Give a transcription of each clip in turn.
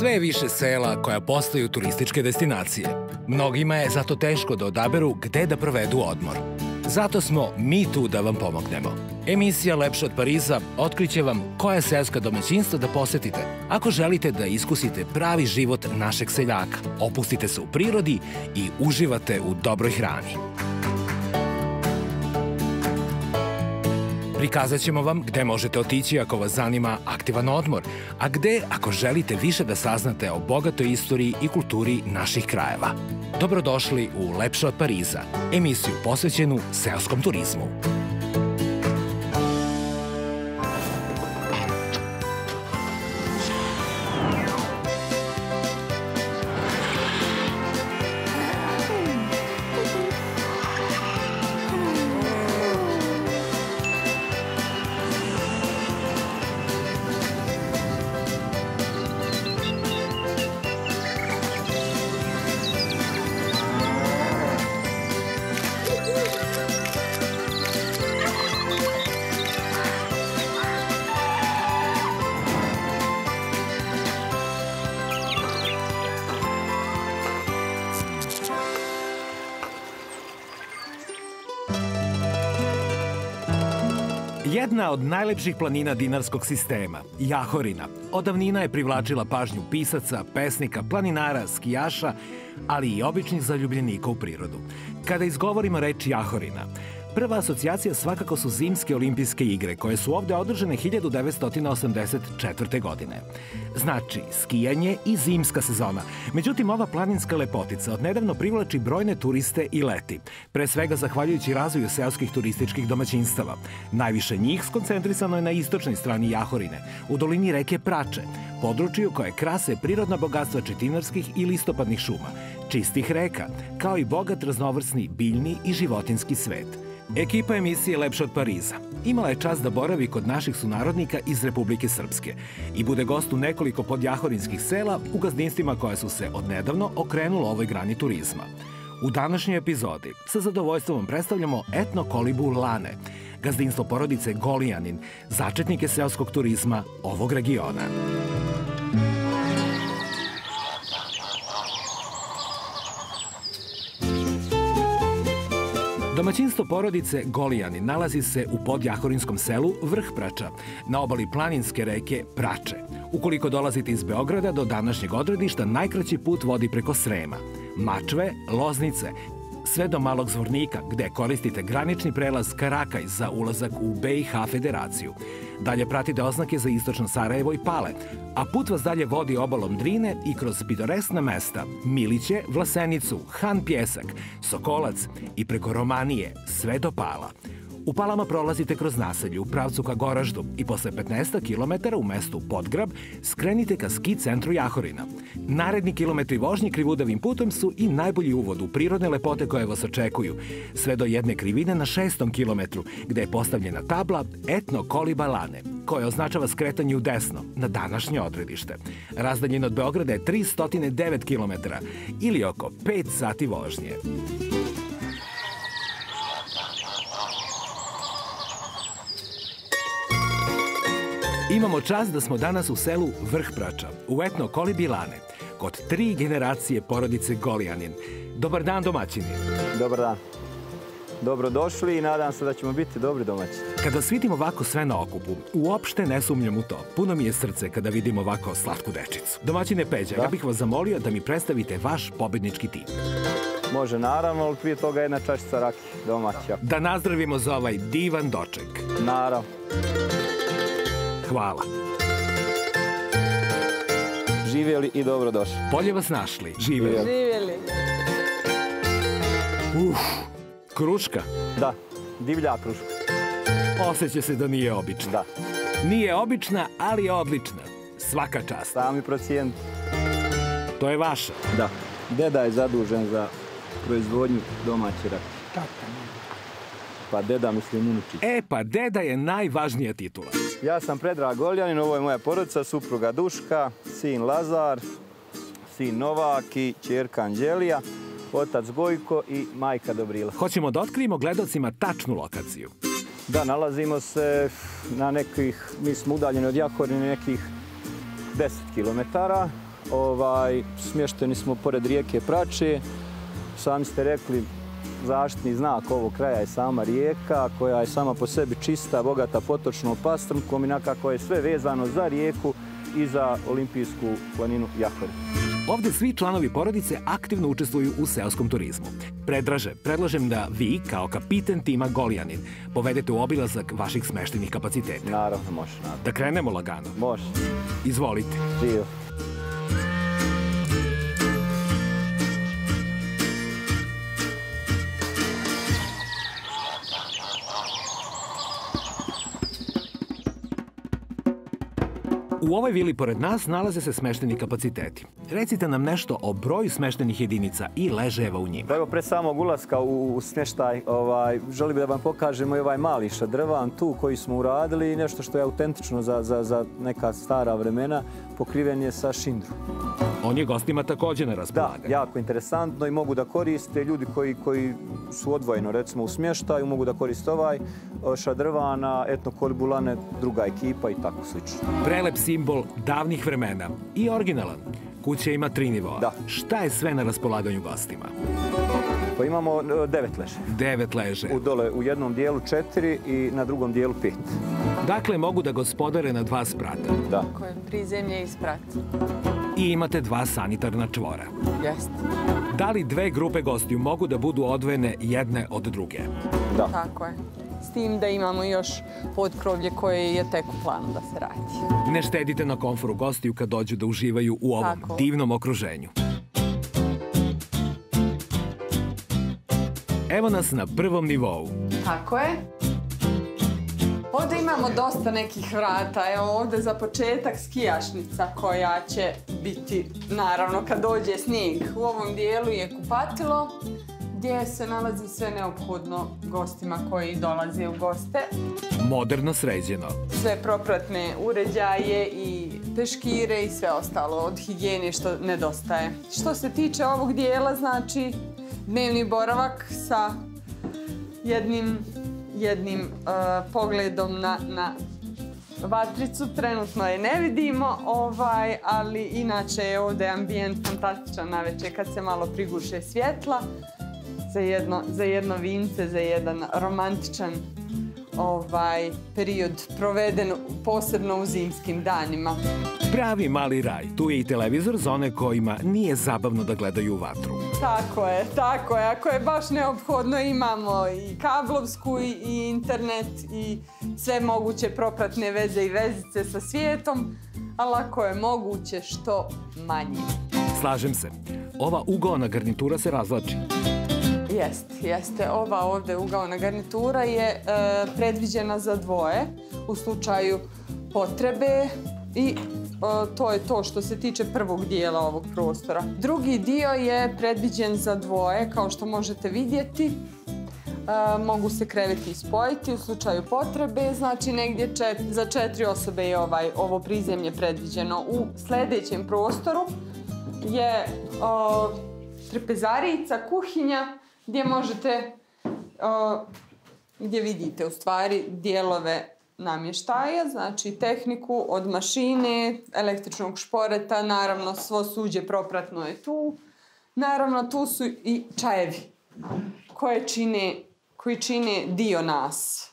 Sve više sela koja postaju turističke destinacije. Mnogima je zato teško da odaberu gde da provedu odmor. Zato smo mi tu da vam pomognemo. Emisija Lepša od Pariza otkriće vam koja selska domaćinstva da posetite ako želite da iskusite pravi život našeg seljaka. Opustite se u prirodi i uživate u dobroj hrani. Prikazat ćemo vam gde možete otići ako vas zanima aktivan odmor, a gde ako želite više da saznate o bogatoj istoriji i kulturi naših krajeva. Dobrodošli u Lepše od Pariza, emisiju posvećenu seoskom turizmu. Jedna od najlepših planina dinarskog sistema, Jahorina, odavnina je privlačila pažnju pisaca, pesnika, planinara, skijaša, ali i običnih zaljubljenika u prirodu. Kada izgovorimo reč Jahorina, Prva asocijacija svakako su zimske olimpijske igre, koje su ovde održane 1984. godine. Znači, skijanje i zimska sezona. Međutim, ova planinska lepotica odnedavno privlači brojne turiste i leti. Pre svega zahvaljujući razvoju seoskih turističkih domaćinstava. Najviše njih skoncentrisano je na istočnoj strani Jahorine, u dolini reke Prače, području koje krase prirodna bogatstva četinarskih i listopadnih šuma, čistih reka, kao i bogat raznovrsni biljni i životinski svet. Ekipa emisije Lepša od Pariza imala je čast da boravi kod naših sunarodnika iz Republike Srpske i bude gost u nekoliko podjahorinskih sela u gazdinstvima koja su se odnedavno okrenula ovoj grani turizma. U današnjoj epizodi sa zadovoljstvom predstavljamo etno kolibu Lane, gazdinstvo porodice Golijanin, začetnike seoskog turizma ovog regiona. Domaćinstvo porodice Golijani nalazi se u podjahorinskom selu Vrh Prača, na obali planinske reke Prače. Ukoliko dolazite iz Beograda do današnjeg odredišta, najkraći put vodi preko Srema, Mačve, Loznice, sve do Malog Zvornika, gde koristite granični prelaz Karakaj za ulazak u BiH federaciju. Dalje pratite oznake za istočno Sarajevo i Pale, a put vas dalje vodi obalom Drine i kroz pidoresna mesta Miliće, Vlasenicu, Han Pjesak, Sokolac i preko Romanije, sve do Pala. U Palama prolazite kroz naselje u pravcu ka Goraždu i posle 15 km u mestu Podgrab skrenite ka ski centru Jahorina. Naredni kilometri vožnje krivudavim putem su i najbolji uvod u prirodne lepote koje vas očekuju, sve do jedne krivine na šestom kilometru, gde je postavljena tabla Etno Koliba Lane, koja označava skretanje u desno, na današnje odredište. Razdaljeno od Beograda je 309 km ili oko 5 sati vožnje. Imamo čast da smo danas u selu Vrh Prača, u etno Kolibi Lane, kod tri generacije porodice Golijanin. Dobar dan domaćini. Dobar dan. Dobrodošli i nadam se da ćemo biti dobri domaćini. Kada vas vidim ovako sve na okupu, uopšte ne sumnjam u to. Puno mi je srce kada vidim ovako slatku dečicu. Domaćine Peđa, da? ja bih vas zamolio da mi predstavite vaš pobednički tim. Može naravno, ali prije toga jedna čašica raki domaća. Da nazdravimo za ovaj divan doček. Naravno. Hvala. Živjeli i dobrodošli. Bolje vas našli. Živjeli. Živjeli. Uf, kruška. Da, divlja kruška. Osjeća se da nije obična. Da. Nije obična, ali je odlična. Svaka čast. Sami procijent. To je vaša. Da. Deda je zadužen za proizvodnju domaće rake. Tata. Pa deda mislim unučić. E, pa deda je najvažnija titula. Ja sam Predrag Goljanin, ovo je moja porodica, supruga Duška, sin Lazar, sin Novak i čerka Anđelija, otac Gojko i majka Dobrila. Hoćemo da otkrijemo gledalcima tačnu lokaciju. Da, nalazimo se na nekih, mi smo udaljeni od Jahorine nekih 10 km Ovaj, smješteni smo pored rijeke Prače. Sami ste rekli, zaštitni znak ovog kraja je sama rijeka koja je sama po sebi čista, bogata potočnom pastrmkom i nakako je sve vezano za rijeku i za olimpijsku planinu Jahori. Ovde svi članovi porodice aktivno učestvuju u seoskom turizmu. Predraže, predlažem da vi, kao kapiten tima Golijanin, povedete u obilazak vaših smeštenih kapaciteta. Naravno, može. Naravno. Da krenemo lagano. Može. Izvolite. Dio. U ovoj vili pored nas nalaze se smešteni kapaciteti. Recite nam nešto o broju smeštenih jedinica i ležajeva u njima. Pa Evo, pre samog ulaska u, smještaj, ovaj, želim da vam pokažemo i ovaj mali šadrvan tu koji smo uradili i nešto što je autentično za, za, za neka stara vremena, pokriven je sa šindru. On je gostima takođe na Da, raspolaganju. jako interesantno i mogu da koriste ljudi koji, koji su odvojeno recimo u smještaju, mogu da koriste ovaj o, šadrvana, etno korbulane, druga ekipa i tako slično. Prelep simbol davnih vremena i originalan. Kuća ima tri nivoa. Da. Šta je sve na raspolaganju gostima? Pa imamo e, devet leže. Devet leže. U dole u jednom dijelu četiri i na drugom dijelu pet. Dakle, mogu da gospodare na dva sprata. Da. koje prizemlje i sprat. I imate dva sanitarna čvora. Jeste. Da li dve grupe gostiju mogu da budu odvojene jedne od druge? Da. Tako je. S tim da imamo još potkrovlje koje je tek u planu da se radi. Ne štedite na komforu gostiju kad dođu da uživaju u ovom Tako. divnom okruženju. Evo nas na prvom nivou. Tako je. Ovdje imamo dosta nekih vrata. Evo ovdje za početak skijašnica koja će biti, naravno, kad dođe snijeg. U ovom dijelu je kupatilo gdje se nalazi sve neophodno gostima koji dolaze u goste. Moderno sređeno. sve propratne uređaje i peškire i sve ostalo od higijene što nedostaje. Što se tiče ovog dijela, znači dnevni boravak sa jednim, jednim uh, pogledom na, na vatricu. Trenutno je ne vidimo, ovaj, ali inače je ovdje ambijent fantastičan naveče kad se malo priguše svjetla za jedno, za jedno vince, za jedan romantičan ovaj period proveden posebno u zimskim danima. Pravi mali raj. Tu je i televizor za one kojima nije zabavno da gledaju vatru. Tako je, tako je. Ako je baš neophodno imamo i kablovsku i, i internet i sve moguće propratne veze i vezice sa svijetom, ali ako je moguće što manje. Slažem se. Ova ugaona garnitura se razlači. Jeste, jeste. Ova ovdje ugaona garnitura je e, predviđena za dvoje u slučaju potrebe i to je to što se tiče prvog dijela ovog prostora. Drugi dio je predviđen za dvoje, kao što možete vidjeti. E, mogu se kreveti spojiti u slučaju potrebe, znači negdje za četiri osobe je ovaj, ovo prizemlje predviđeno. U sljedećem prostoru je o, trpezarica, kuhinja, gdje možete, gdje vidite u stvari dijelove namještaja, znači tehniku od mašine, električnog šporeta, naravno svo suđe propratno je tu. Naravno tu su i čajevi koje čine, koji čine dio nas.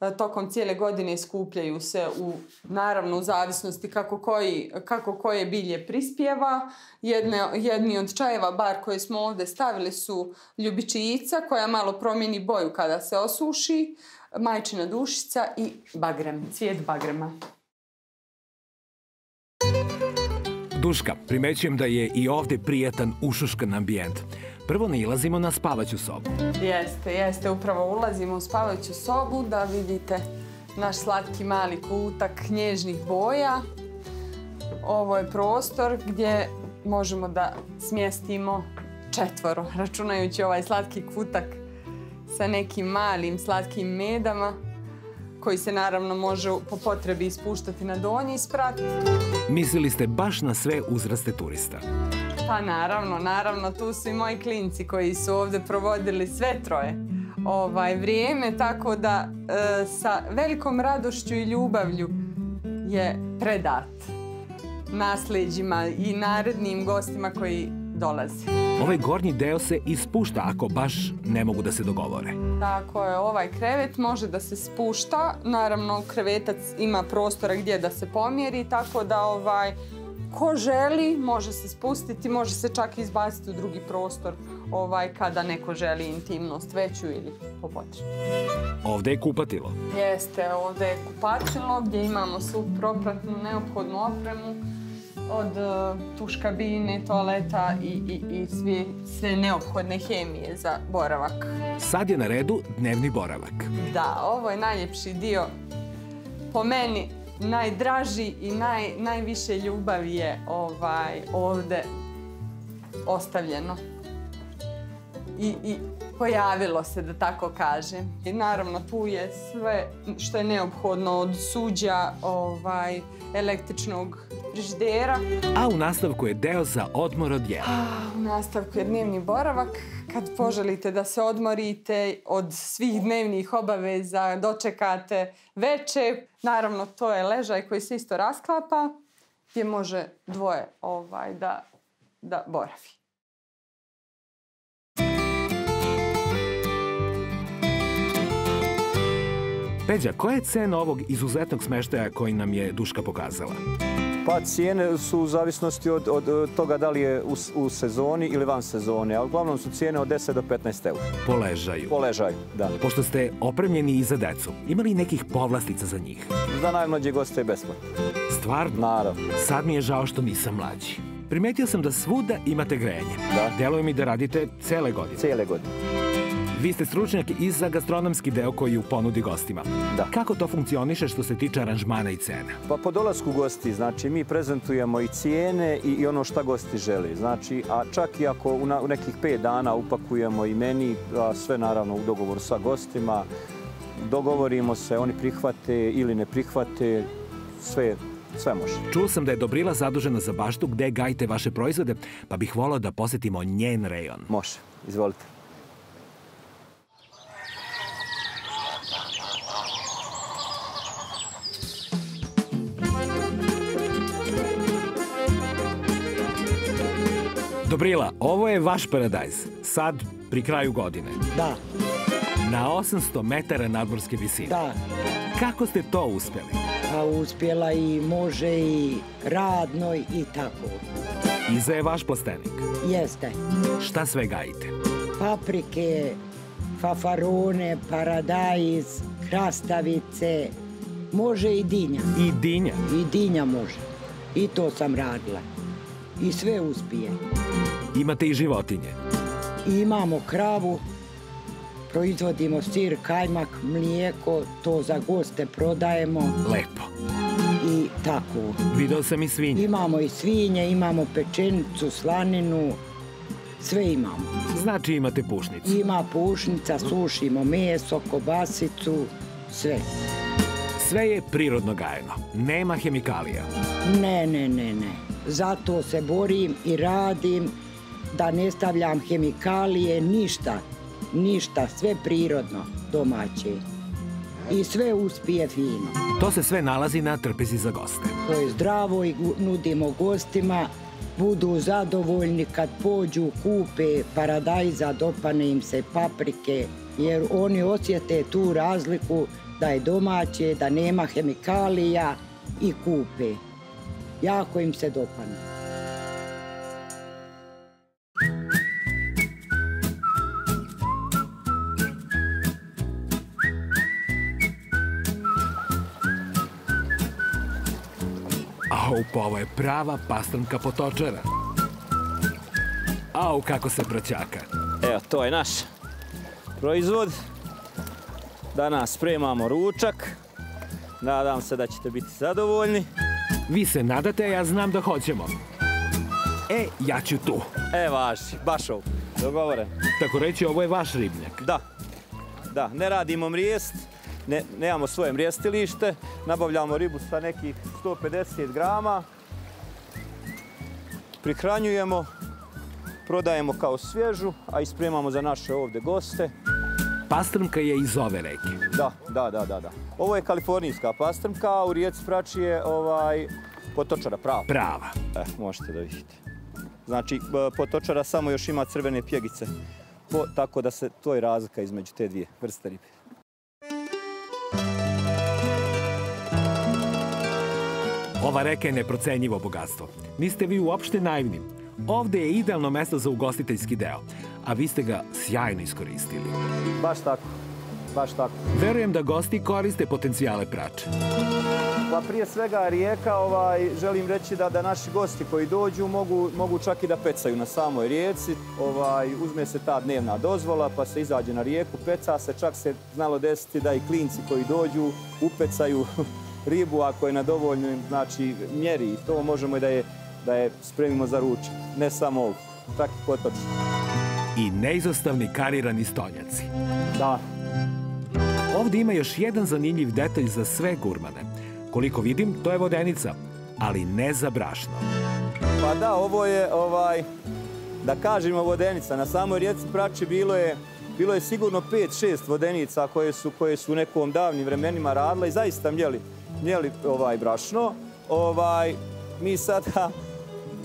E, Tokom cijele godine skupljaju se u, naravno u zavisnosti kako, koji, kako koje bilje prispjeva. Jedne, jedni od čajeva, bar koje smo ovdje stavili, su ljubičijica koja malo promijeni boju kada se osuši, majčina dušica i bagrem, cvijet bagrema. Duška, primećujem da je i ovde prijatan ušuškan ambijent. Prvo nalazimo na spavaću sobu. Jeste, jeste, upravo ulazimo u spavajuću sobu da vidite naš slatki mali kutak nježnih boja. Ovo je prostor gdje možemo da smjestimo četvoro, računajući ovaj slatki kutak sa nekim malim slatkim medama koji se naravno može po potrebi ispuštati na donji sprat. Mislili ste baš na sve uzraste turista. Pa naravno, naravno, tu su i moji klinci koji su ovdje provodili sve troje ovaj, vrijeme, tako da e, sa velikom radošću i ljubavlju je predat. nasleđima i narednim gostima koji dolaze. Ovaj gornji deo se ispušta ako baš ne mogu da se dogovore. Tako je, ovaj krevet može da se spušta. Naravno, krevetac ima prostora gdje da se pomjeri, tako da ovaj, ko želi može se spustiti, može se čak izbaciti u drugi prostor ovaj, kada neko želi intimnost veću ili po potrebi. Ovde je kupatilo. Jeste, ovdje je kupatilo gdje imamo svu propratnu neophodnu opremu od uh, tuš kabine, toaleta i, i, i svi, sve neophodne hemije za boravak. Sad je na redu dnevni boravak. Da, ovo je najljepši dio. Po meni najdraži i naj, najviše ljubavi je ovaj, ovde ostavljeno. I, I pojavilo se, da tako kažem. I naravno tu je sve što je neophodno od suđa, ovaj, električnog frižidera. A u nastavku je deo za odmor od jela. U nastavku je dnevni boravak. Kad poželite da se odmorite od svih dnevnih obaveza, dočekate veče. Naravno, to je ležaj koji se isto rasklapa, gdje može dvoje ovaj, da, da boravi. Peđa, koja je cena ovog izuzetnog smeštaja koji nam je Duška pokazala? Pa cijene su u zavisnosti od, od toga da li je u, u sezoni ili van sezone, a uglavnom su cijene od 10 do 15 eura. Po ležaju. Po ležaju, da. Pošto ste opremljeni i za decu, ima li nekih povlastica za njih? Za najmlađe goste je besplatno. Stvarno? Naravno. Sad mi je žao što nisam mlađi. Primetio sam da svuda imate grejanje. Da. Deluje mi da radite cele godine. Cijele godine. Vi ste stručnjak i za gastronomski deo koji u ponudi gostima. Da. Kako to funkcioniše što se tiče aranžmana i cena? Pa po dolasku gosti, znači mi prezentujemo i cijene i, i ono šta gosti želi. Znači, a čak i ako u, na, u nekih pet dana upakujemo i meni, a sve naravno u dogovoru sa gostima, dogovorimo se, oni prihvate ili ne prihvate, sve, sve može. Čuo sam da je Dobrila zadužena za baštu gde gajite vaše proizvode, pa bih volao da posetimo njen rejon. Može, izvolite. Dobrila, ovo je vaš paradajz. Sad, pri kraju godine. Da, Na 800 metara nadmorske visine. da. Kako ste to uspeli? Pa uspjela i može i radno i tako. Iza je vaš plastenik. Jeste. Šta sve gajite? Paprike, fafarone, paradajz, krastavice, može i dinja. I dinja. I dinja može. I to sam radila. I sve uspije. Imate i životinje. Imamo kravu, proizvodimo sir, kajmak, mlijeko, to za goste prodajemo Lepo. i tako. Video sam i svinje. Imamo i svinje, imamo pečenicu, slaninu, sve imamo. Znači imate pušnicu. Ima pušnica, sušimo meso, kobasicu, sve. Sve je prirodno gajeno. Nema hemikalija. Ne, ne, ne, ne. Zato se borim i radim da ne stavljam hemikalije, ništa, ništa, sve prirodno, domaće. I sve uspije fino. To se sve nalazi na trpezi za goste. To je zdravo i nudimo gostima, budu zadovoljni kad pođu, kupe paradajza, dopane im se paprike, jer oni osjete tu razliku da je domaće, da nema hemikalija i kupe. Jako im se dopane. Au, pa ovo je prava pastrnka potočara. Au, kako se proćaka. Evo, to je naš proizvod. Danas spremamo ručak. Nadam se da ćete biti zadovoljni. Vi se nadate, a ja znam da hoćemo. E, ja ću tu. E, vaši, baš ovo. Dogovore. Tako reći, ovo je vaš ribnjak. Da, da, ne radimo mrijest, ne, nemamo svoje mrijestilište, nabavljamo ribu sa nekih 150 grama, prihranjujemo, prodajemo kao svježu, a ispremamo za naše ovde goste. Pastrnka je iz ove reke. Da, da, da, da, da. Ovo je kalifornijska pastrmka, a u rijeci Prači je ovaj, potočara prava. Prava. E, možete da vidite. Znači, potočara samo još ima crvene pjegice. Po, tako da se, to je razlika između te dvije vrste ribe. Ova reka je neprocenjivo bogatstvo. Niste vi uopšte naivni. Ovde je idealno mesto za ugostiteljski deo, a vi ste ga sjajno iskoristili. Baš tako. Baš tako. Verujem da gosti koriste potencijale prače. Pa prije svega rijeka, ovaj, želim reći da, da naši gosti koji dođu mogu, mogu čak i da pecaju na samoj rijeci. Ovaj, uzme se ta dnevna dozvola pa se izađe na rijeku, peca se, čak se znalo desiti da i klinci koji dođu upecaju ribu ako je na dovoljnoj znači, mjeri i to možemo i da je, da je spremimo za ručak. Ne samo ovo, čak i potočno. I neizostavni karirani stonjaci. Da, Ovde ima još jedan zanimljiv detalj za sve gurmane. Koliko vidim, to je vodenica, ali ne za brašno. Pa da, ovo je, ovaj, da kažemo, vodenica. Na samoj rijeci Prači bilo je, bilo je sigurno 5-6 vodenica koje su, koje su u nekom davnim vremenima radile i zaista mjeli, mjeli ovaj, brašno. Ovaj, mi sada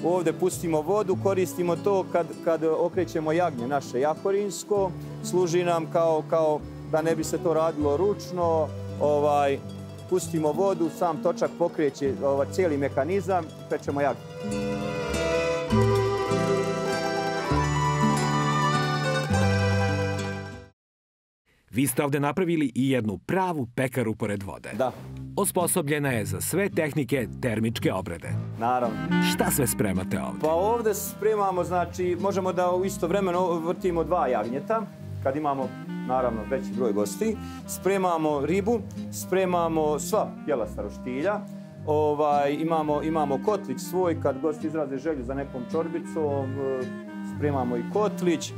ovde pustimo vodu, koristimo to kad, kad okrećemo jagnje naše jahorinsko. Služi nam kao, kao da ne bi se to radilo ručno. Ovaj, pustimo vodu, sam točak pokreće ovaj, cijeli mehanizam, pečemo jagnje. Vi ste ovde napravili i jednu pravu pekaru pored vode. Da, Osposobljena je za sve tehnike termičke obrade. naravno. Šta sve spremate ovde? Pa ovde spremamo, znači, možemo da u isto vremeno vrtimo dva jagnjeta, kad imamo, naravno, veći broj gosti. Spremamo ribu, spremamo sva jelasta roštilja, ovaj, imamo, imamo kotlić svoj, kad gosti izraze želju za nekom čorbicom, e, spremamo i kotlić.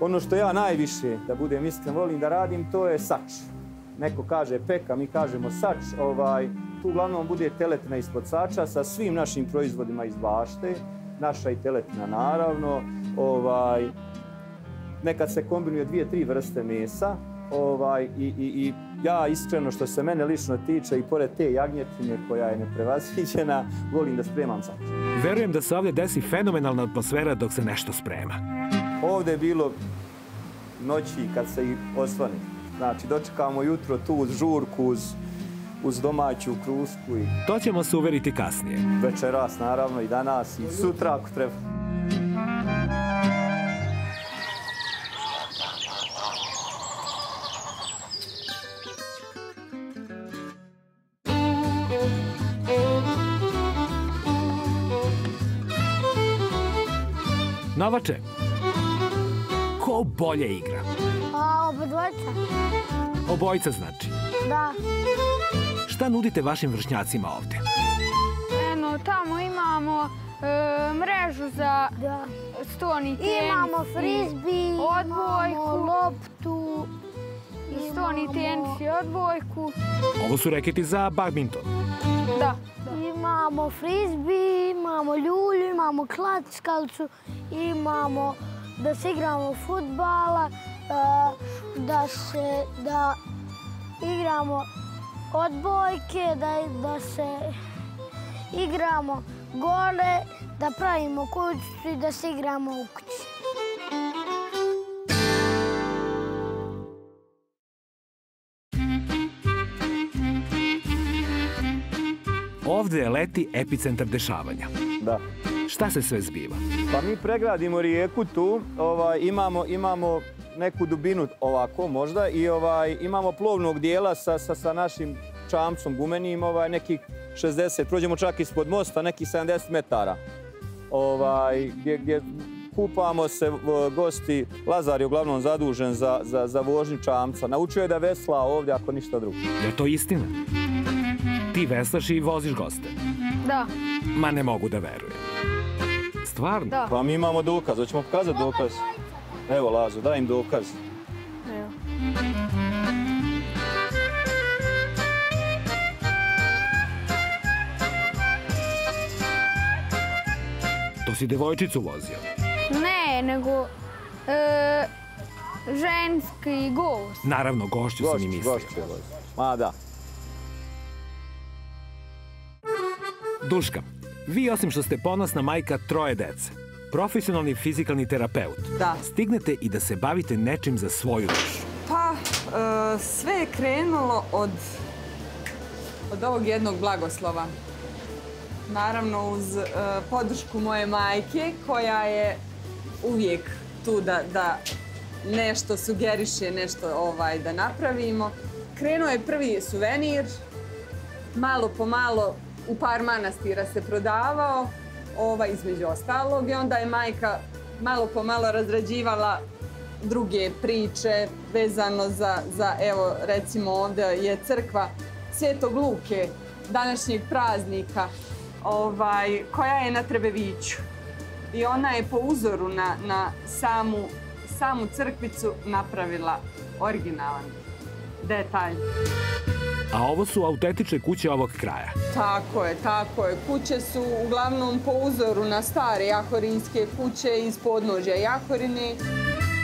Ono što ja najviše, da budem iskren, volim da radim, to je sač. Neko kaže peka, mi kažemo sač. Ovaj, tu uglavnom bude teletina ispod sača sa svim našim proizvodima iz bašte. Naša i teletina naravno. Ovaj, nekad se kombinuje dvije, tri vrste mesa. Ovaj, i, i, I ja iskreno što se mene lično tiče i pored te jagnjetine koja je neprevaziđena, volim da spremam sač. Verujem da se ovde desi fenomenalna atmosfera dok se nešto sprema. Ovde je bilo noći kad se i osvani. Znači, dočekamo jutro tu uz žurku, uz, uz domaću krusku i To ćemo se uveriti kasnije. večeras naravno i danas i sutra ako treba. Novače, ko bolje igra? A, oba dvojica? Obojica znači. Da. Šta nudite vašim vršnjacima ovde? Eno, tamo imamo e, mrežu za Da. stoni tenis. Imamo frizbi, imamo odbojku, loptu. i stoni tenis i odbojku. Ovo su reketi za badminton. Da. Imamo frizbi, imamo ljulju, imamo klackalicu, imamo da se igramo futbala, da se da igramo odbojke, da, da se igramo gole, da pravimo kućicu i da se igramo u kući. Ovde je leti epicentar dešavanja. Da. Šta se sve zbiva? Pa mi pregradimo rijeku tu, ovaj, imamo, imamo neku dubinu ovako možda i ovaj, imamo plovnog dijela sa, sa, sa našim čamcom gumenim, ovaj, nekih 60, prođemo čak ispod mosta, nekih 70 metara. Ovaj, gdje, gdje kupamo se gosti, Lazar je uglavnom zadužen za, za, za vožnju čamca. Naučio je da vesla ovdje ako ništa drugo. Je to istina? Ti veslaš i voziš goste. Da. Ma ne mogu da verujem. Stvarno? Da. Pa mi imamo dokaz, hoćemo pokazati dokaz? Evo Lazo, daj im dokaz. Evo. To si devojčicu vozio. Ne, nego e, ženski gost. Naravno, gošću sam i mislio. gošću je vozio. Ma da. Duška, vi osim što ste ponosna majka troje dece, profesionalni fizikalni terapeut, Da. stignete i da se bavite nečim za svoju dušu. Pa, e, sve je krenulo od, od ovog jednog blagoslova. Naravno uz e, podršku moje majke koja je uvijek tu da, da nešto sugeriše, nešto ovaj, da napravimo. Krenuo je prvi suvenir, malo po malo u par manastira se prodavao, ovaj, između ostalog, i onda je majka malo po malo razrađivala druge priče vezano za, za evo recimo ovdje je crkva Svetog Luke, današnjeg praznika, ovaj, koja je na Trebeviću. I ona je po uzoru na, na samu, samu crkvicu napravila originalan detalj. A ovo su autentične kuće ovog kraja. Tako je, tako je. Kuće su uglavnom po uzoru na stare jahorinske kuće iz podnožja Jahorine.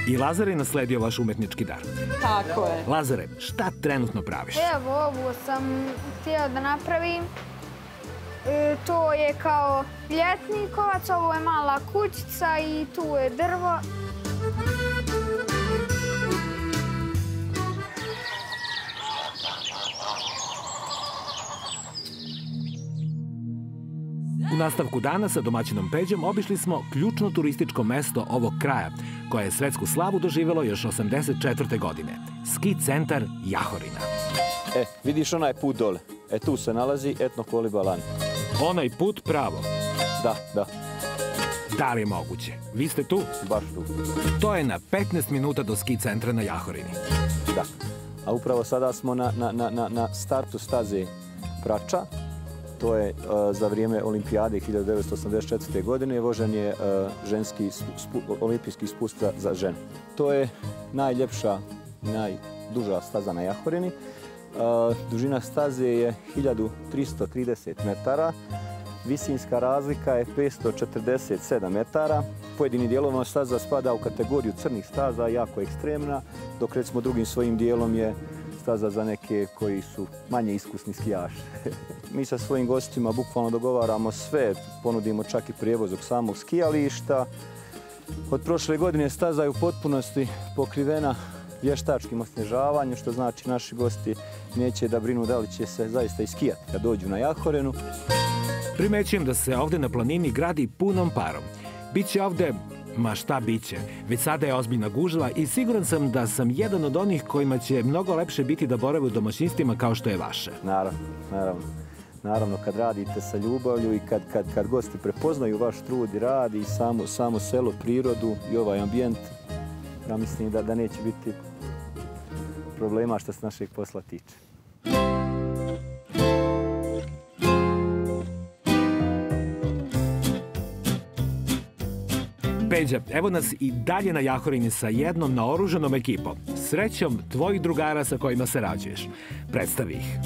I Lazar je nasledio vaš umetnički dar. Tako je. Lazare, šta trenutno praviš? Evo, ovo sam htio da napravim. E, to je kao ljetnikovac, ovo je mala kućica i tu je drvo. Nastavku dana sa domaćinom Peđom obišli smo ključno turističko mesto ovog kraja, koje je svetsku slavu doživelo još 84. godine. Ski centar Jahorina. E, vidiš onaj put dole. E, tu se nalazi etno kolibalan. Onaj put pravo. Da, da, Da li je moguće? Vi ste tu? baš tu. To je na 15 minuta do ski centra na Jahorini. Da. A upravo sada smo na, na, na, na, na startu staze Prača. To je e, za vrijeme olimpijade 1984. godine vožen je e, ženski olimpijski spust za, žene. To je najljepša najduža staza na Jahorini. E, dužina staze je 1330 metara. Visinska razlika je 547 metara. Pojedini dijelovima staza spada u kategoriju crnih staza, jako ekstremna, dok recimo drugim svojim dijelom je staza za neke koji su manje iskusni skijaši. Mi sa svojim gostima bukvalno dogovaramo sve, ponudimo čak i prijevoz od samog skijališta. Od prošle godine staza je u potpunosti pokrivena vještačkim osnježavanjem, što znači naši gosti neće da brinu da li će se zaista iskijati kad dođu na Jahorenu. Primećujem da se ovde na planini gradi punom parom. Biće ovde, ma šta biće, već sada je ozbiljna gužva i siguran sam da sam jedan od onih kojima će mnogo lepše biti da borave u domaćinstvima kao što je vaše. Naravno, naravno. Naravno, kad radite sa ljubavlju i kad, kad, kad gosti prepoznaju vaš trud i rad i samo, samo selo, prirodu i ovaj ambijent, ja mislim da, da neće biti problema što se našeg posla tiče. Peđa, evo nas i dalje na Jahorini sa jednom naoruženom ekipom. Srećom tvojih drugara sa kojima se rađuješ. Predstavi ih.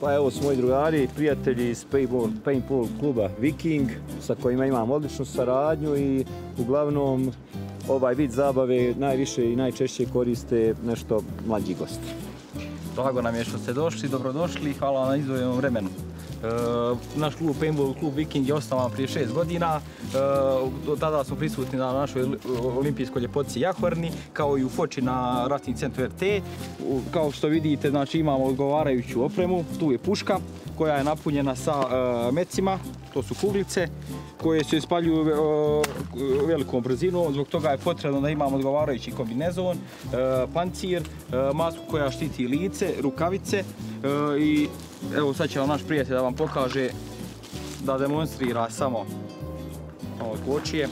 Pa evo su moji drugari i prijatelji iz paintball, paintball kluba Viking sa kojima imam odličnu saradnju i uglavnom ovaj vid zabave najviše i najčešće koriste nešto mlađi gosti. Drago nam je što ste došli, dobrodošli i hvala vam na izdvojenom vremenu. E, naš klub Paintball klub Viking je osnovan prije šest godina. E, od tada smo prisutni na našoj li- olimpijskoj ljepotci Jahorni, kao i u Foči na rafting centru RT. Kao što vidite, znači imamo odgovarajuću opremu. Tu je puška koja je napunjena sa mecima, to su kuglice koje se ispaljuju velikom brzinom, zbog toga je potrebno da imamo odgovarajući kombinezon, pancir, masku koja štiti lice, rukavice i evo sad će vam naš prijatelj da vam pokaže da demonstrira samo ovo kočije.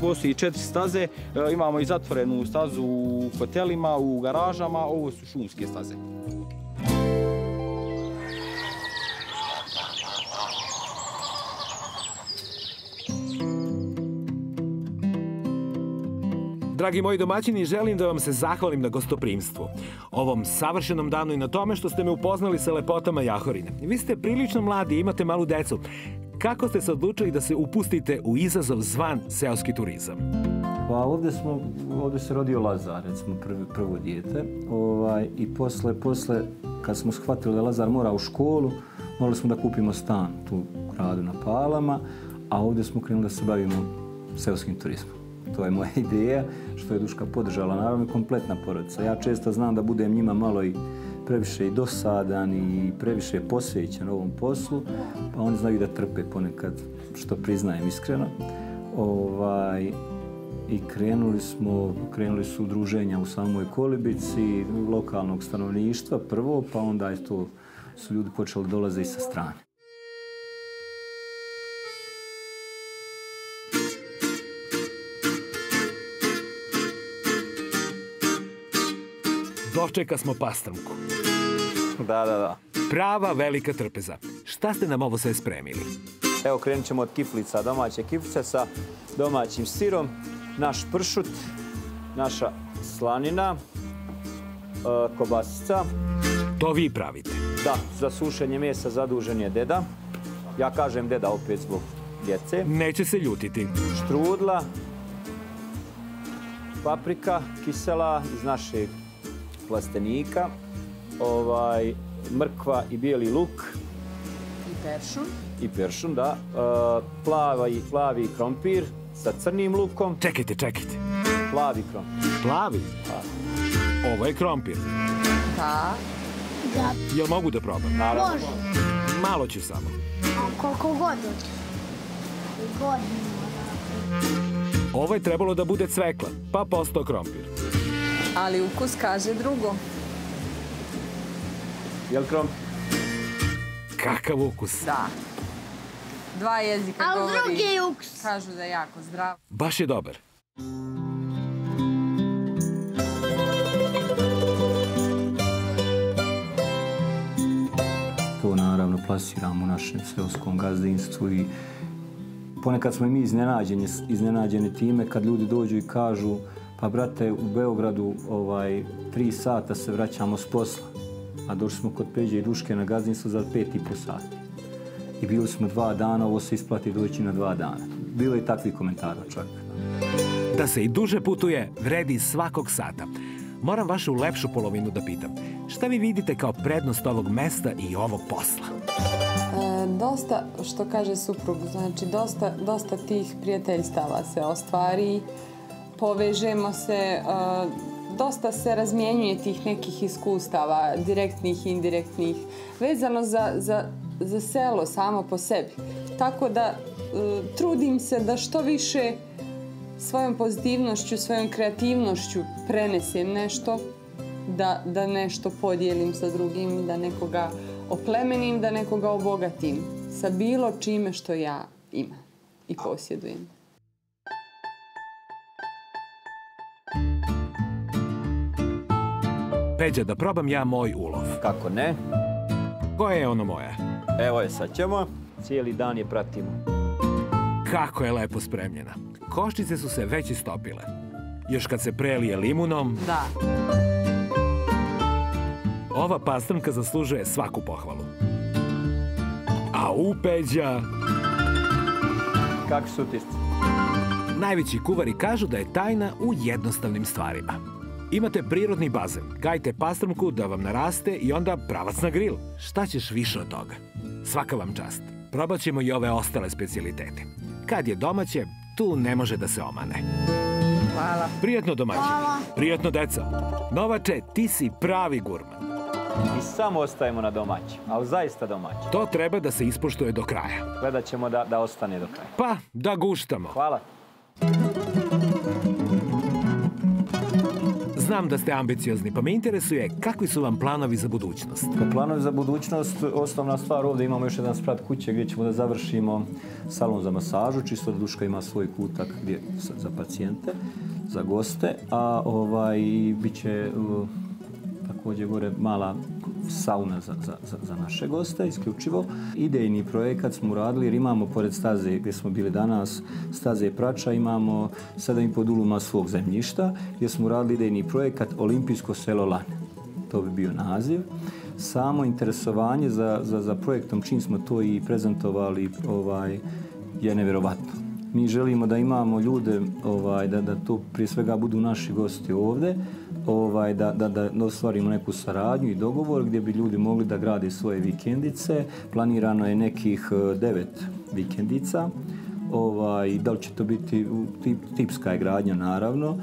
Postoji četiri staze, e, imamo i zatvorenu stazu u hotelima, u garažama, ovo su šumske staze. Dragi moji domaćini, želim da vam se zahvalim na gostoprimstvu. Ovom savršenom danu i na tome što ste me upoznali sa lepotama Jahorine. Vi ste prilično mladi imate malu decu. Kako ste se odlučili da se upustite u izazov zvan seoski turizam? Pa ovdje, smo, ovdje se rodio Lazar, recimo prvi, prvo dijete. Ovaj, I posle, posle, kad smo shvatili da Lazar mora u školu, morali smo da kupimo stan tu u gradu na Palama, a ovdje smo krenuli da se bavimo seoskim turizmom. To je moja ideja, što je Duška podržala, naravno kompletna porodica. Ja često znam da budem njima malo i previše i dosadan i previše posvećen ovom poslu, pa oni znaju da trpe ponekad, što priznajem iskreno. Ovaj, i krenuli smo, krenuli su udruženja u samoj Kolibici, lokalnog stanovništva prvo, pa onda je to, su ljudi počeli dolaze i sa strane. Dočeka smo pastrmku. Da, da, da. Prava velika trpeza. Šta ste nam ovo sve spremili? Evo krenut ćemo od kiflica, domaće kiflice sa domaćim sirom, naš pršut, naša slanina, e, kobasica. To vi pravite. Da, za sušenje mesa zadužen je deda. Ja kažem deda opet zbog djece. Neće se ljutiti. Štrudla, paprika kisela iz našeg plastenika, ovaj, mrkva i bijeli luk I peršun. i peršun, da. E, plavi, plavi krompir sa crnim lukom, Čekajte, čekajte. plavi krompir. Plavi? Ovo je krompir. Da. Da, Jel mogu da probam? može. Malo ću samo. A koliko god hoće. Godinu. Ovo je trebalo da bude cvekla, pa postao krompir. Ali ukus kaže drugo. Jel krompir? Kakav ukus. Da. Dva jezika Ali govori. drugi je ukus. Kažu da je jako zdrav. Baš je dobar. To naravno plasiramo u našem seoskom gazdinstvu i ponekad smo i mi iznenađeni, iznenađeni time kad ljudi dođu i kažu pa brate u Beogradu ovaj, tri sata se vraćamo s posla, a došli smo kod Peđe i Duške na gazdinstvo za pet i po sati. I bili smo dva dana, ovo se isplati doći na dva dana. Bilo je i takvih komentara čak. Da se i duže putuje, vredi svakog sata. Moram vašu lepšu polovinu da pitam. Šta vi vidite kao prednost ovog mesta i ovog posla? E, dosta, što kaže suprug, znači dosta, dosta tih prijateljstava se ostvari, povežemo se, e, dosta se razmjenjuje tih nekih iskustava, direktnih i indirektnih, vezano za, za, za selo samo po sebi. Tako da e, trudim se da što više svojom pozitivnošću, svojom kreativnošću prenesem nešto, da, da nešto podijelim sa drugim, da nekoga oplemenim, da nekoga obogatim sa bilo čime što ja imam i posjedujem. Peđa, da probam ja moj ulov. Kako ne? Koje je ono moje? Evo je, sad ćemo. Cijeli dan je pratimo. Kako je lepo spremljena. Koščice su se već istopile. Još kad se prelije limunom, Da. ova pastrmka zaslužuje svaku pohvalu. A u Peđa, Kakvi su utisci? najveći kuvari kažu da je tajna u jednostavnim stvarima. Imate prirodni bazen, gajte pastrmku da vam naraste i onda pravac na grill. Šta ćeš više od toga? Svaka vam čast. Probat ćemo i ove ostale specialitete. Kad je domaće, tu ne može da se omane. Hvala. Prijatno domaće. Prijatno deca. Novače, ti si pravi gurman. I samo ostajemo na domaći, ali zaista domaći. To treba da se ispoštuje do kraja. Gledat ćemo da, da ostane do kraja. Pa, da guštamo. Hvala. Znam da ste ambiciozni, pa me interesuje kakvi su vam planovi za budućnost. Pa planovi za budućnost, osnovna stvar ovdje imamo još jedan sprat kuće gdje ćemo da završimo salon za masažu, čisto da Duška ima svoj kutak gdje, za pacijente, za goste, a ovaj, bit će tako također gore mala sauna za, za, za, za naše goste, isključivo. Idejni projekat smo uradili jer imamo pored staze gdje smo bili danas, staze Prača, imamo 7,5 duluma svog zemljišta gdje smo uradili idejni projekat Olimpijsko selo Lane. To bi bio naziv. Samo interesovanje za, za, za projektom, čim smo to i prezentovali, ovaj, je nevjerovatno. Mi želimo da imamo ljude, ovaj, da, da to prije svega budu naši gosti ovdje, ovaj, da, da, da ostvarimo neku saradnju i dogovor gdje bi ljudi mogli da grade svoje vikendice. Planirano je nekih eh, devet vikendica. Ovaj, da li će to biti tip, tipska je gradnja naravno.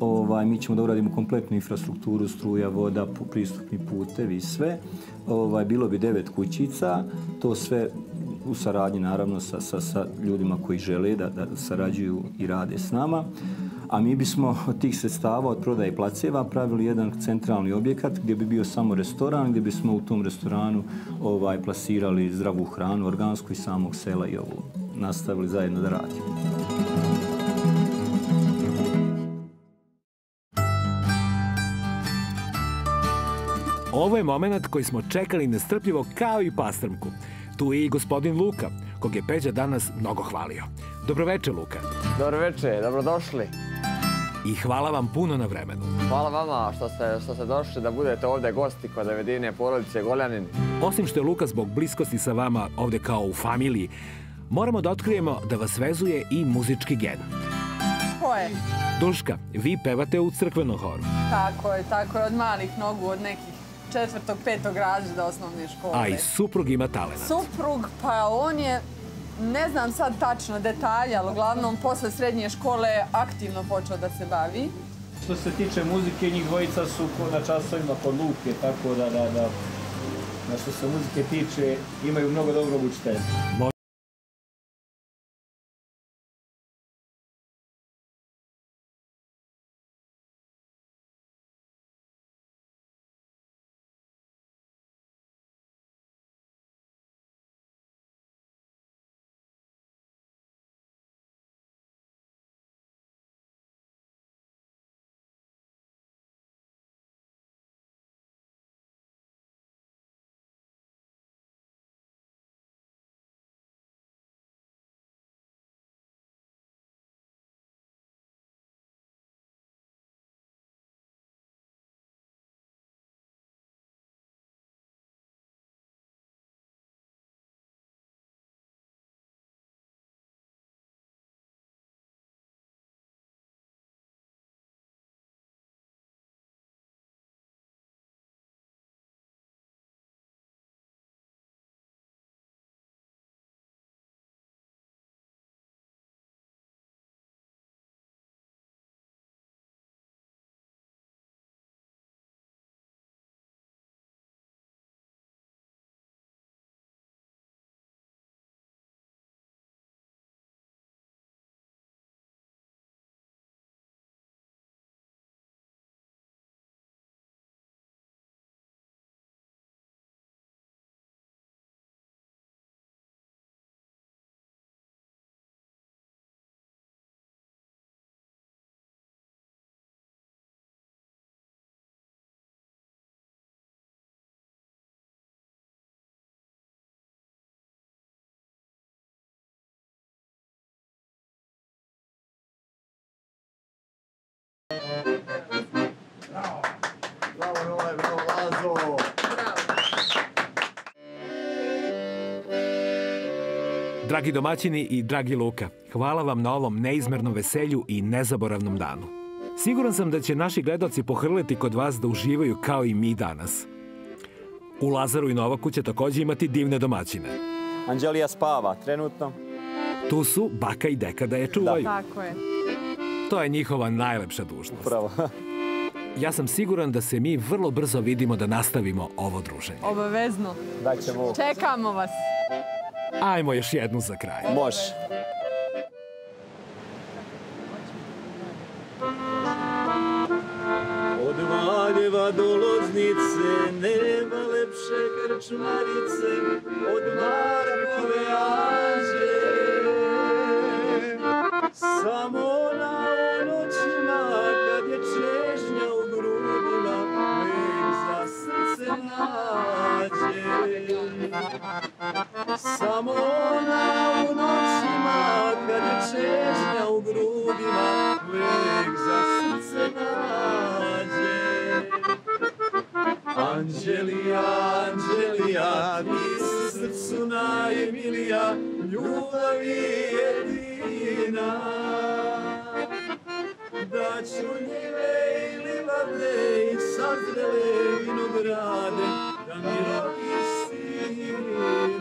Ovaj, mi ćemo da uradimo kompletnu infrastrukturu, struja, voda, pristupni putevi i sve. Ovaj, bilo bi devet kućica, to sve u saradnji naravno sa, sa, sa ljudima koji žele da, da sarađuju i rade s nama. A mi bismo od tih sredstava, od prodaje placeva, pravili jedan centralni objekat gdje bi bio samo restoran, gdje bismo u tom restoranu ovaj, plasirali zdravu hranu, organsku iz samog sela i ovu nastavili zajedno da radimo. Ovo je moment koji smo čekali nestrpljivo kao i pastrmku. Tu je i gospodin Luka, kog je Peđa danas mnogo hvalio. Dobroveče, Luka. Dobro večer, dobrodošli. I hvala vam puno na vremenu. Hvala vama što ste, što ste došli da budete ovdje gosti kod Evedine porodice Goljanin. Osim što je Luka zbog bliskosti sa vama ovde kao u familiji, moramo da otkrijemo da vas vezuje i muzički gen. Ko je? Duška, vi pevate u crkvenom horu, Tako je, tako je, od malih nogu, od nekih četvrtog, petog razreda osnovne škole. a i suprug ima talent. Suprug, pa on je, ne znam sad tačno detalje, ali uglavnom posle srednje škole je aktivno počeo da se bavi. Što se tiče muzike, njih dvojica su na časovima kod Luke, tako da, da, da, da što se muzike tiče, imaju mnogo dobrog učitelja. Dragi domaćini i dragi Luka, hvala vam na ovom neizmernom veselju i nezaboravnom danu. Siguran sam da će naši gledoci pohrliti kod vas da uživaju kao i mi danas. U Lazaru i Novaku će takođe imati divne domaćine. Anđelija spava trenutno. Tu su baka i deka da je čuvaju. Tako je. To je njihova najlepša dužnost. Pravo. Ja sam siguran da se mi vrlo brzo vidimo da nastavimo ovo druženje. Obavezno. Daćemo. Čekamo vas. Ajmo još jednu za kraj. Može. Od Valjeva do Loznice nema lepše krčmarice od Markove Anđe. Samo Samo ona noćima kad je čežnja u za srce nađe. Anđelija, Anđelija, ti si srcu najmilija, ljubavi jedina. Da ću njive i livade i sazrele vinograde, da mi rodiš sina.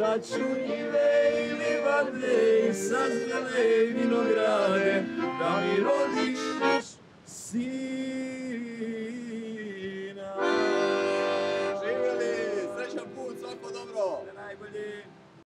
Da ću njive i livade i sazrele vinograde, da mi rodiš sina.